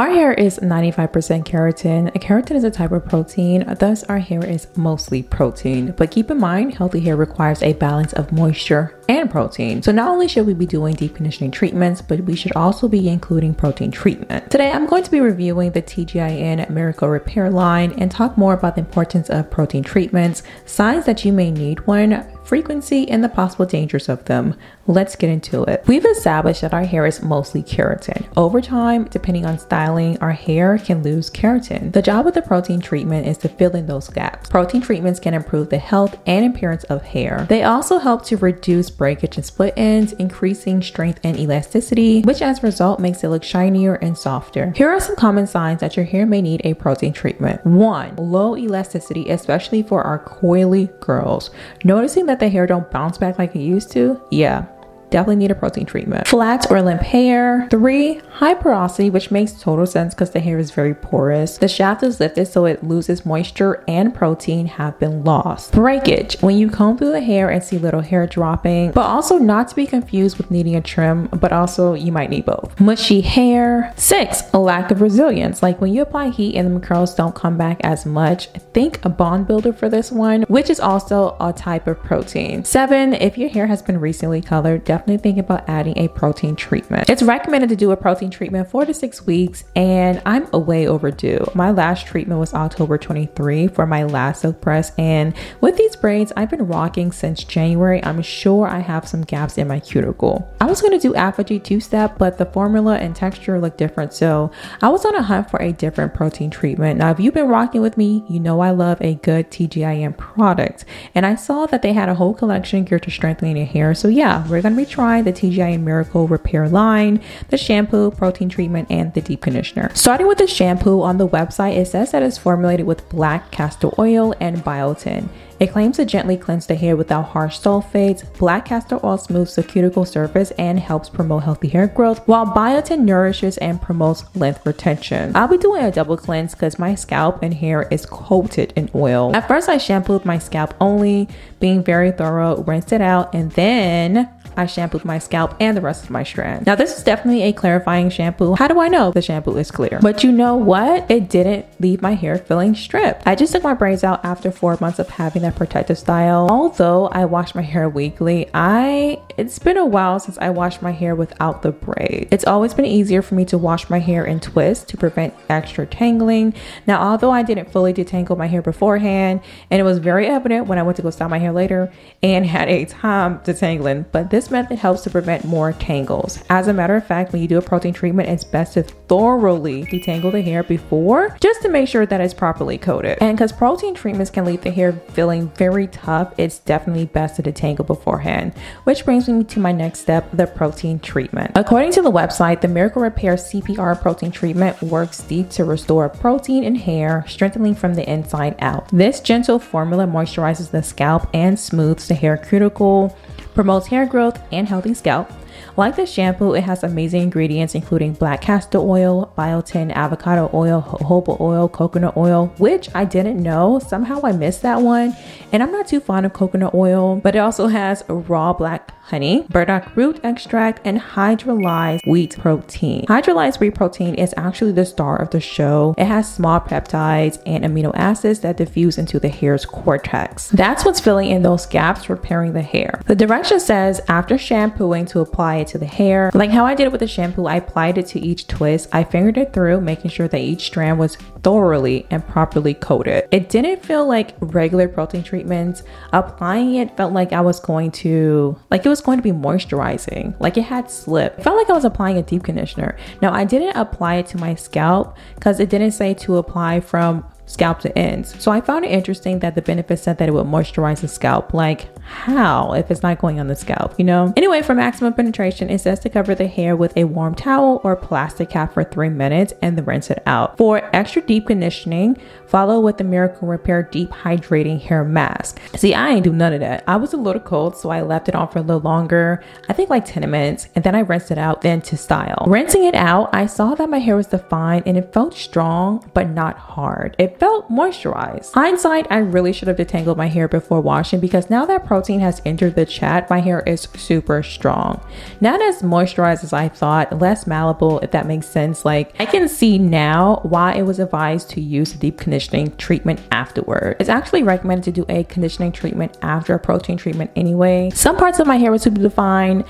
Our hair is 95% keratin. Keratin is a type of protein, thus, our hair is mostly protein. But keep in mind, healthy hair requires a balance of moisture and protein. So, not only should we be doing deep conditioning treatments, but we should also be including protein treatment. Today, I'm going to be reviewing the TGIN Miracle Repair line and talk more about the importance of protein treatments, signs that you may need one frequency, and the possible dangers of them. Let's get into it. We've established that our hair is mostly keratin. Over time, depending on styling, our hair can lose keratin. The job of the protein treatment is to fill in those gaps. Protein treatments can improve the health and appearance of hair. They also help to reduce breakage and split ends, increasing strength and elasticity, which as a result makes it look shinier and softer. Here are some common signs that your hair may need a protein treatment. One, low elasticity, especially for our coily girls. Noticing that the hair don't bounce back like it used to, yeah, definitely need a protein treatment. Flat or limp hair. Three, high porosity, which makes total sense because the hair is very porous. The shaft is lifted so it loses moisture and protein have been lost. Breakage, when you comb through the hair and see little hair dropping, but also not to be confused with needing a trim, but also you might need both. Mushy hair. Six, a lack of resilience. Like when you apply heat and the curls don't come back as much, think a bond builder for this one, which is also a type of protein. Seven, if your hair has been recently colored, definitely definitely think about adding a protein treatment. It's recommended to do a protein treatment four to six weeks, and I'm way overdue. My last treatment was October 23 for my last silk press, and with these braids, I've been rocking since January. I'm sure I have some gaps in my cuticle. I was going to do ApHogee two step, but the formula and texture look different, so I was on a hunt for a different protein treatment. Now, if you've been rocking with me, you know I love a good TGIN product, and I saw that they had a whole collection geared to strengthening your hair. So yeah, we're gonna be try the TGIN Miracle Repair line, the shampoo, protein treatment, and the deep conditioner. Starting with the shampoo on the website, it says that it's formulated with black castor oil and biotin. It claims to gently cleanse the hair without harsh sulfates. Black castor oil smooths the cuticle surface and helps promote healthy hair growth, while biotin nourishes and promotes length retention. I'll be doing a double cleanse because my scalp and hair is coated in oil. At first, I shampooed my scalp only, being very thorough, rinsed it out, and then I shampooed my scalp and the rest of my strand. Now this is definitely a clarifying shampoo. How do I know the shampoo is clear? But you know what? It didn't leave my hair feeling stripped. I just took my braids out after four months of having that protective style. Although I wash my hair weekly, I it's been a while since I washed my hair without the braid. It's always been easier for me to wash my hair in twists to prevent extra tangling. Now, although I didn't fully detangle my hair beforehand, and it was very evident when I went to go style my hair later and had a time detangling, but this this method helps to prevent more tangles. As a matter of fact, when you do a protein treatment, it's best to thoroughly detangle the hair before just to make sure that it's properly coated. And because protein treatments can leave the hair feeling very tough, it's definitely best to detangle beforehand. Which brings me to my next step, the protein treatment. According to the website, the Miracle Repair CPR protein treatment works deep to restore protein in hair, strengthening from the inside out. This gentle formula moisturizes the scalp and smooths the hair cuticle, promotes hair growth and healthy scalp. Like the shampoo, it has amazing ingredients including black castor oil, biotin, avocado oil, jojoba oil, coconut oil, which I didn't know. Somehow I missed that one. And I'm not too fond of coconut oil, but it also has raw black honey, burdock root extract, and hydrolyzed wheat protein. Hydrolyzed wheat protein is actually the star of the show. It has small peptides and amino acids that diffuse into the hair's cortex. That's what's filling in those gaps, repairing the hair. The direction says after shampooing to apply it to the hair. Like how I did it with the shampoo, I applied it to each twist. I fingered it through, making sure that each strand was thoroughly and properly coated. It didn't feel like regular protein treatments. Applying it felt like I was going to, like it was going to be moisturizing, like it had slip. It felt like I was applying a deep conditioner. Now, I didn't apply it to my scalp because it didn't say to apply from scalp to ends. So I found it interesting that the benefit said that it would moisturize the scalp. Like, how if it's not going on the scalp, you know? Anyway, for maximum penetration, it says to cover the hair with a warm towel or plastic cap for three minutes and then rinse it out. For extra deep conditioning, follow with the Miracle Repair Deep Hydrating Hair Mask. See, I ain't do none of that. I was a little cold, so I left it on for a little longer, I think like 10 minutes, and then I rinsed it out then to style. Rinsing it out, I saw that my hair was defined and it felt strong, but not hard. It felt moisturized. Hindsight, I really should have detangled my hair before washing because now that protein has entered the chat, my hair is super strong. Not as moisturized as I thought, less malleable, if that makes sense. Like I can see now why it was advised to use a deep conditioning treatment afterward. It's actually recommended to do a conditioning treatment after a protein treatment anyway. Some parts of my hair were super defined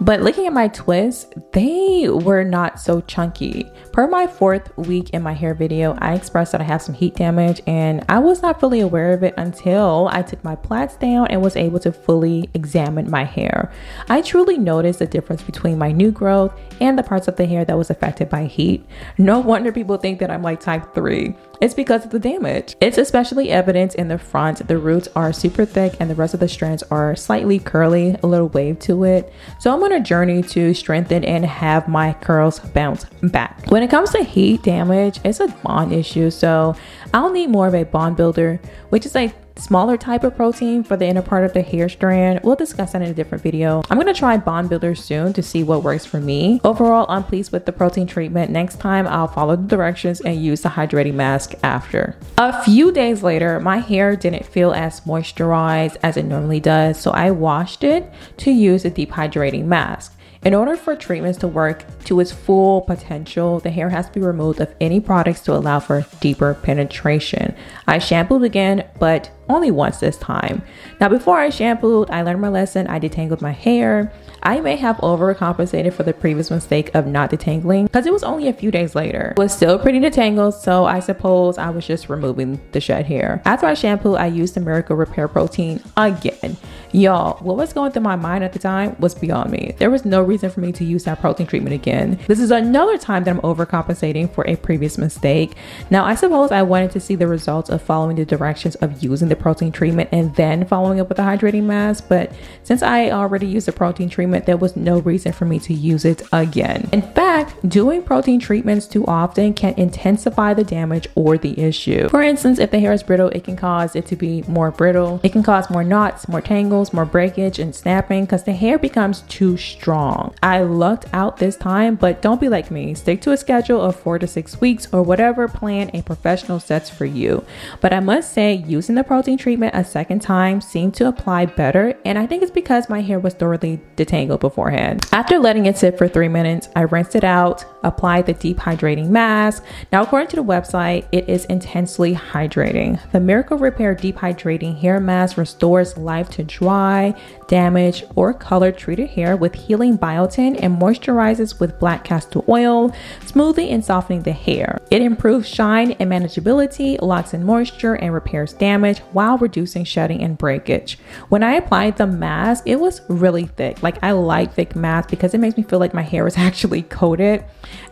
but looking at my twists, they were not so chunky. Per my fourth week in my hair video, I expressed that I have some heat damage and I was not fully aware of it until I took my plaits down and was able to fully examine my hair. I truly noticed the difference between my new growth and the parts of the hair that was affected by heat. No wonder people think that I'm like type 3. It's because of the damage. It's especially evident in the front. The roots are super thick and the rest of the strands are slightly curly, a little wave to it. So I'm on a journey to strengthen and have my curls bounce back. When it comes to heat damage, it's a bond issue. So I'll need more of a bond builder, which is a smaller type of protein for the inner part of the hair strand. We'll discuss that in a different video. I'm gonna try bond builder soon to see what works for me. Overall, I'm pleased with the protein treatment. Next time, I'll follow the directions and use the hydrating mask after. A few days later, my hair didn't feel as moisturized as it normally does, so I washed it to use a deep hydrating mask. In order for treatments to work to its full potential, the hair has to be removed of any products to allow for deeper penetration. I shampooed again, but only once this time. Now, before I shampooed, I learned my lesson. I detangled my hair. I may have overcompensated for the previous mistake of not detangling because it was only a few days later. It was still pretty detangled, so I suppose I was just removing the shed hair. After I shampooed, I used the Miracle Repair Protein again. Y'all, what was going through my mind at the time was beyond me. There was no reason for me to use that protein treatment again. This is another time that I'm overcompensating for a previous mistake. Now, I suppose I wanted to see the results of following the directions of using the protein treatment and then following up with a hydrating mask. But since I already used the protein treatment, there was no reason for me to use it again. In fact, doing protein treatments too often can intensify the damage or the issue. For instance, if the hair is brittle, it can cause it to be more brittle. It can cause more knots, more tangles, more breakage and snapping because the hair becomes too strong. I lucked out this time, but don't be like me. Stick to a schedule of four to six weeks or whatever plan a professional sets for you. But I must say, using the protein treatment a second time seemed to apply better, and I think it's because my hair was thoroughly detangled beforehand. After letting it sit for three minutes, I rinsed it out, applied the deep hydrating mask. Now, according to the website, it is intensely hydrating. The Miracle Repair Deep Hydrating Hair Mask restores life to dry, damaged, or color treated hair with healing biotin and moisturizes with black castor oil, smoothing and softening the hair. It improves shine and manageability, locks in moisture, and repairs damage while reducing shedding and breakage. When I applied the mask, it was really thick. Like I like thick masks because it makes me feel like my hair is actually coated.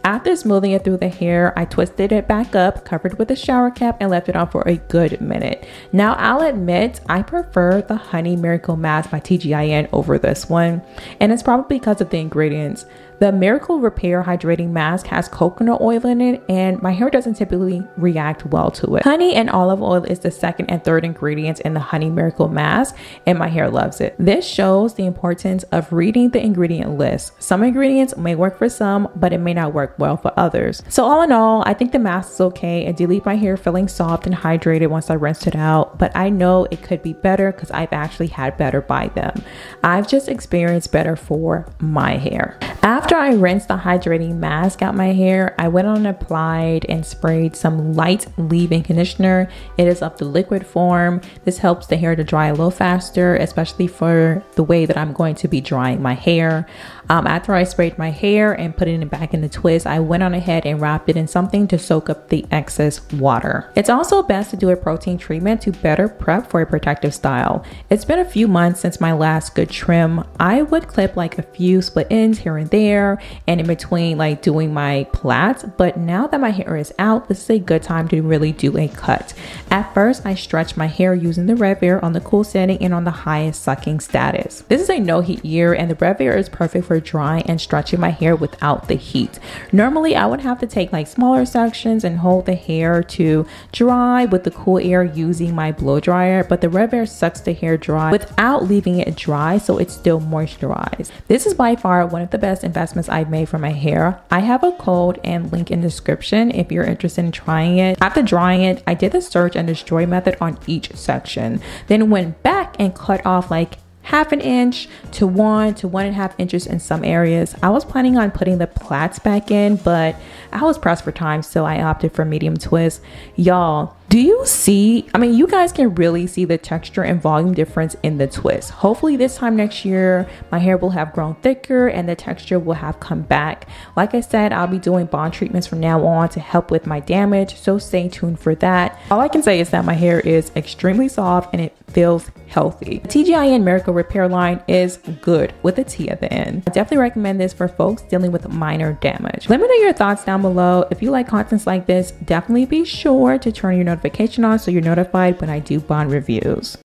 After smoothing it through the hair, I twisted it back up, covered with a shower cap, and left it on for a good minute. Now, I'll admit I prefer the Honey Miracle Mask by TGIN over this one, and it's probably because of the ingredients. The Miracle Repair Hydrating Mask has coconut oil in it, and my hair doesn't typically react well to it. Honey and olive oil is the second and third ingredients in the Honey Miracle Mask, and my hair loves it. This shows the importance of reading the ingredient list. Some ingredients may work for some, but it may not work well for others. So, all in all, I think the mask is okay. It did leave my hair feeling soft and hydrated once I rinsed it out, but I know it could be better because I've actually had better by them. I've just experienced better for my hair. After after I rinsed the hydrating mask out my hair, I went on and applied and sprayed some light leave-in conditioner. It is of the liquid form. This helps the hair to dry a little faster, especially for the way that I'm going to be drying my hair. Um, after I sprayed my hair and put it back in the twist, I went on ahead and wrapped it in something to soak up the excess water. It's also best to do a protein treatment to better prep for a protective style. It's been a few months since my last good trim. I would clip like a few split ends here and there and in between like doing my plaits, but now that my hair is out, this is a good time to really do a cut. At first, I stretched my hair using the Rev-Air on the cool setting and on the highest sucking status. This is a no heat year and the Rev-Air is perfect for drying and stretching my hair without the heat. Normally, I would have to take like smaller sections and hold the hair to dry with the cool air using my blow dryer, but the Rev-Air sucks the hair dry without leaving it dry so it's still moisturized. This is by far one of the best investments I've made for my hair. I have a code and link in the description if you're interested in trying it. After drying it, I did the search and destroy method on each section, then went back and cut off like half an inch to one to one and a half inches in some areas. I was planning on putting the plaits back in, but I was pressed for time, so I opted for medium twist. Y'all, do you see? I mean, you guys can really see the texture and volume difference in the twist. Hopefully, this time next year, my hair will have grown thicker and the texture will have come back. Like I said, I'll be doing bond treatments from now on to help with my damage, so stay tuned for that. All I can say is that my hair is extremely soft and it feels healthy. The TGIN Miracle Repair line is good with a T at the end. I definitely recommend this for folks dealing with minor damage. Let me know your thoughts down below. If you like contents like this, definitely be sure to turn your notification on so you're notified when I do bond reviews.